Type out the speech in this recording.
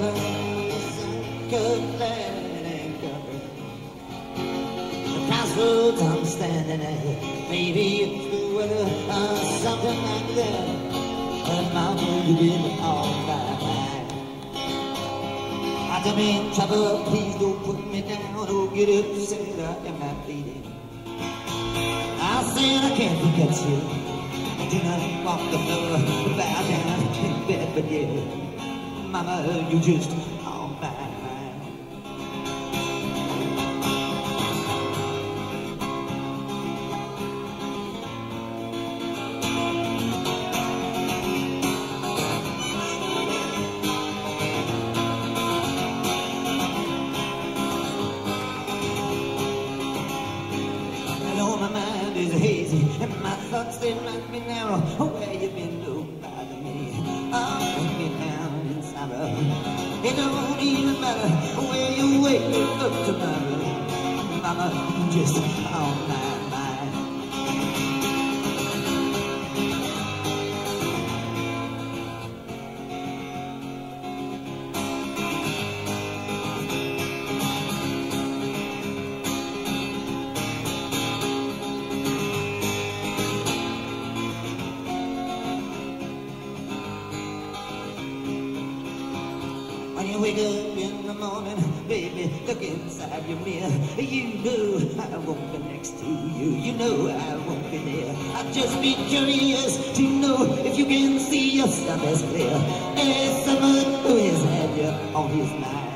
Good thing that ain't covered. The crossroads I'm standing at, maybe it's the weather or something like that. But my mood is all right. I'm in trouble, please don't put me down, don't get upset, I am not bleeding. I said I can't forget you, I do not walk the floor, bow down in bed, but yeah. Mama, you just on my mind. Is hazy and my thoughts they might be narrow. Where It don't even matter where you wake up tomorrow. Mama, just on my wake up in the morning, baby, look inside your mirror. You know I won't be next to you. You know I won't be there. I'd just be curious to know if you can see yourself as clear as someone who has had you on his mind.